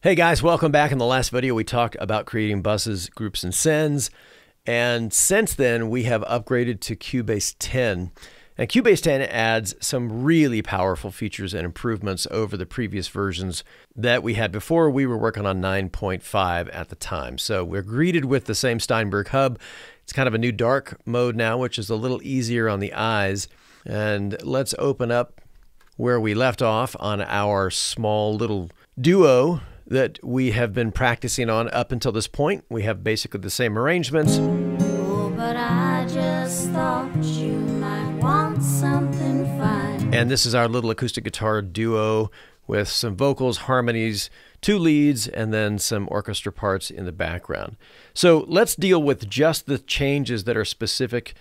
Hey guys, welcome back. In the last video, we talked about creating buses, groups, and sends. And since then, we have upgraded to Cubase 10. And Cubase 10 adds some really powerful features and improvements over the previous versions that we had before. We were working on 9.5 at the time. So we're greeted with the same Steinberg hub. It's kind of a new dark mode now, which is a little easier on the eyes. And let's open up where we left off on our small little duo that we have been practicing on up until this point. We have basically the same arrangements. Oh, but I just thought you might want something fine. And this is our little acoustic guitar duo with some vocals, harmonies, two leads, and then some orchestra parts in the background. So let's deal with just the changes that are specific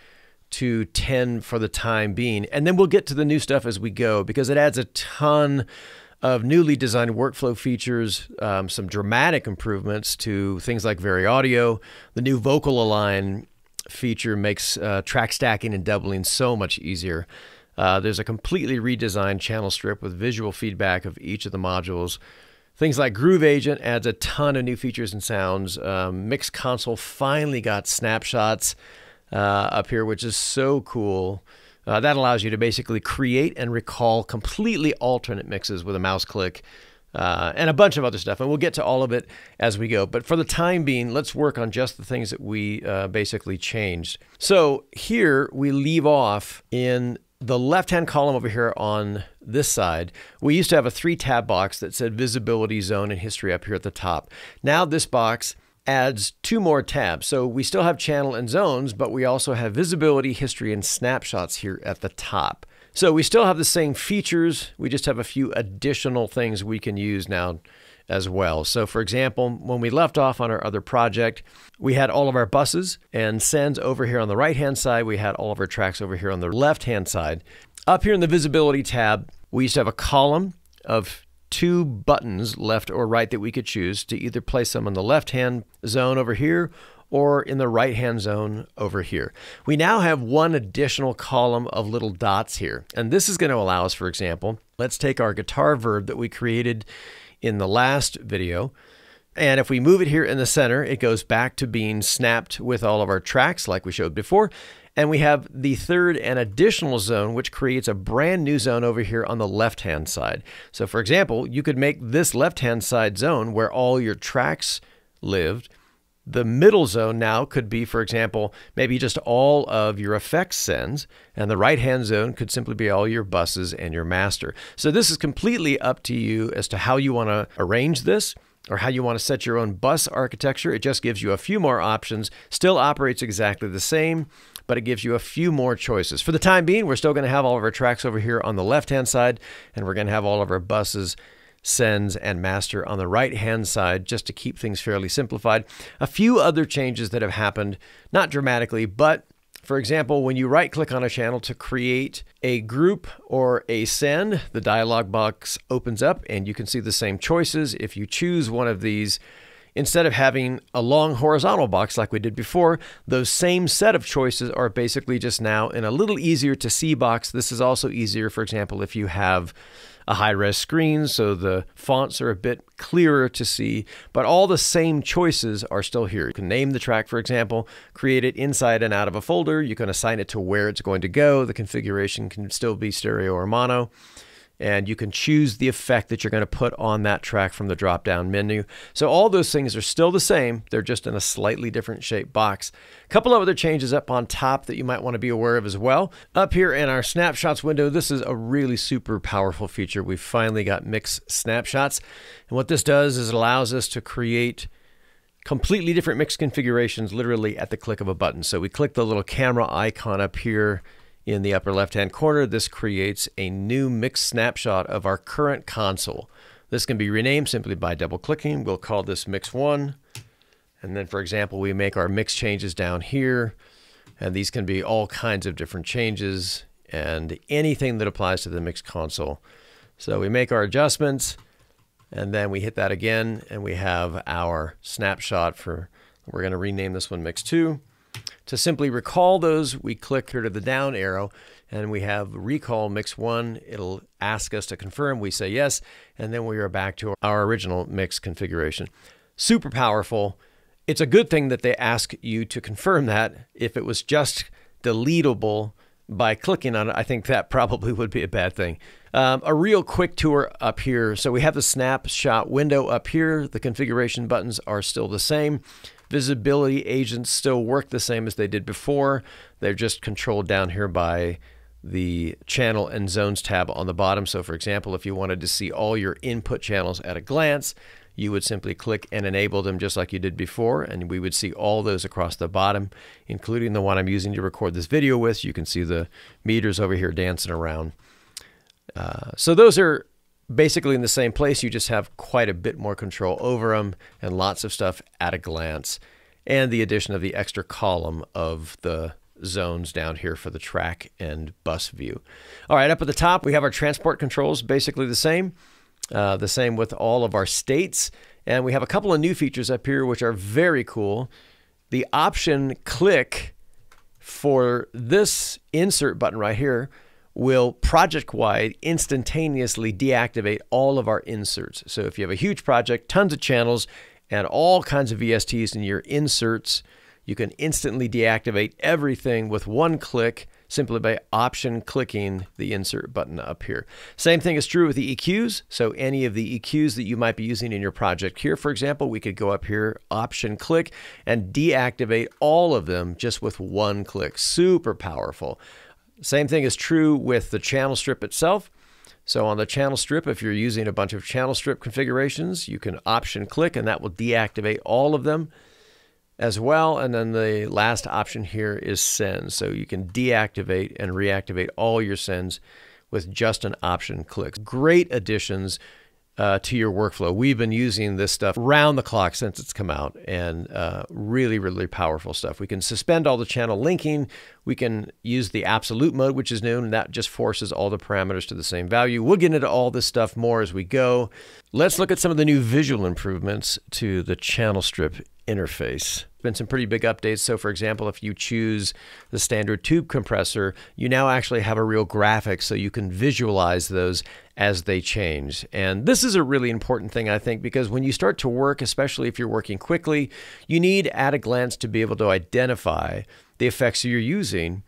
to 10 for the time being. And then we'll get to the new stuff as we go because it adds a ton of newly designed workflow features, um, some dramatic improvements to things like VariAudio. The new Vocal Align feature makes uh, track stacking and doubling so much easier. Uh, there's a completely redesigned channel strip with visual feedback of each of the modules. Things like Groove Agent adds a ton of new features and sounds. Um, Mix Console finally got snapshots uh, up here, which is so cool. Uh, that allows you to basically create and recall completely alternate mixes with a mouse click. Uh, and a bunch of other stuff. And we'll get to all of it as we go. But for the time being, let's work on just the things that we uh, basically changed. So here we leave off in the left hand column over here on this side. We used to have a three tab box that said visibility zone and history up here at the top. Now this box adds two more tabs. So we still have channel and zones, but we also have visibility, history, and snapshots here at the top. So we still have the same features. We just have a few additional things we can use now as well. So for example, when we left off on our other project, we had all of our buses and sends over here on the right hand side. We had all of our tracks over here on the left hand side. Up here in the visibility tab, we used to have a column of two buttons, left or right, that we could choose to either place them on the left hand zone over here or in the right hand zone over here. We now have one additional column of little dots here. And this is going to allow us, for example, let's take our guitar verb that we created in the last video. And if we move it here in the center, it goes back to being snapped with all of our tracks like we showed before. And we have the third and additional zone, which creates a brand new zone over here on the left-hand side. So for example, you could make this left-hand side zone where all your tracks lived. The middle zone now could be, for example, maybe just all of your effects sends, and the right-hand zone could simply be all your buses and your master. So this is completely up to you as to how you want to arrange this or how you want to set your own bus architecture. It just gives you a few more options, still operates exactly the same, but it gives you a few more choices. For the time being, we're still going to have all of our tracks over here on the left-hand side, and we're going to have all of our buses, sends, and master on the right-hand side, just to keep things fairly simplified. A few other changes that have happened, not dramatically, but for example, when you right click on a channel to create a group or a send, the dialog box opens up and you can see the same choices. If you choose one of these, Instead of having a long horizontal box like we did before, those same set of choices are basically just now in a little easier to see box. This is also easier, for example, if you have a high res screen, so the fonts are a bit clearer to see, but all the same choices are still here. You can name the track, for example, create it inside and out of a folder. You can assign it to where it's going to go. The configuration can still be stereo or mono and you can choose the effect that you're going to put on that track from the drop down menu. So all those things are still the same, they're just in a slightly different shaped box. A couple of other changes up on top that you might want to be aware of as well. Up here in our snapshots window, this is a really super powerful feature. We've finally got mix snapshots. And what this does is it allows us to create completely different mix configurations literally at the click of a button. So we click the little camera icon up here in the upper left-hand corner, this creates a new mix snapshot of our current console. This can be renamed simply by double-clicking. We'll call this Mix 1. And then, for example, we make our mix changes down here. And these can be all kinds of different changes and anything that applies to the mix console. So we make our adjustments, and then we hit that again, and we have our snapshot for, we're going to rename this one Mix 2. To simply recall those, we click here to the down arrow and we have recall mix one. It'll ask us to confirm. We say yes, and then we are back to our original mix configuration. Super powerful. It's a good thing that they ask you to confirm that. If it was just deletable by clicking on it, I think that probably would be a bad thing. Um, a real quick tour up here. So we have the snapshot window up here. The configuration buttons are still the same. Visibility agents still work the same as they did before. They're just controlled down here by the channel and zones tab on the bottom. So for example, if you wanted to see all your input channels at a glance, you would simply click and enable them just like you did before, and we would see all those across the bottom, including the one I'm using to record this video with. You can see the meters over here dancing around. Uh, so those are basically in the same place. You just have quite a bit more control over them and lots of stuff at a glance, and the addition of the extra column of the zones down here for the track and bus view. All right, up at the top, we have our transport controls, basically the same. Uh, the same with all of our states. And we have a couple of new features up here which are very cool. The option click for this insert button right here will project wide instantaneously deactivate all of our inserts. So if you have a huge project, tons of channels, and all kinds of VSTs in your inserts, you can instantly deactivate everything with one click simply by option clicking the insert button up here. Same thing is true with the EQs. So any of the EQs that you might be using in your project here, for example, we could go up here, option click, and deactivate all of them just with one click. Super powerful. Same thing is true with the channel strip itself. So on the channel strip, if you're using a bunch of channel strip configurations, you can option click and that will deactivate all of them as well. And then the last option here is send. So you can deactivate and reactivate all your sends with just an option click. Great additions uh, to your workflow. We've been using this stuff round the clock since it's come out and uh, really, really powerful stuff. We can suspend all the channel linking. We can use the absolute mode, which is new, and that just forces all the parameters to the same value. We'll get into all this stuff more as we go. Let's look at some of the new visual improvements to the channel strip interface. Been some pretty big updates. So, for example, if you choose the standard tube compressor, you now actually have a real graphic so you can visualize those as they change. And this is a really important thing, I think, because when you start to work, especially if you're working quickly, you need at a glance to be able to identify the effects you're using.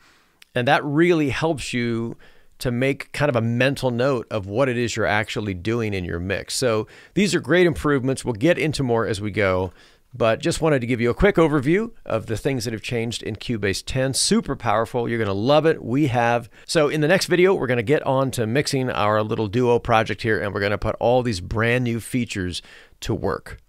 And that really helps you to make kind of a mental note of what it is you're actually doing in your mix. So these are great improvements. We'll get into more as we go. But just wanted to give you a quick overview of the things that have changed in Cubase 10. Super powerful. You're going to love it. We have. So in the next video, we're going to get on to mixing our little duo project here, and we're going to put all these brand new features to work.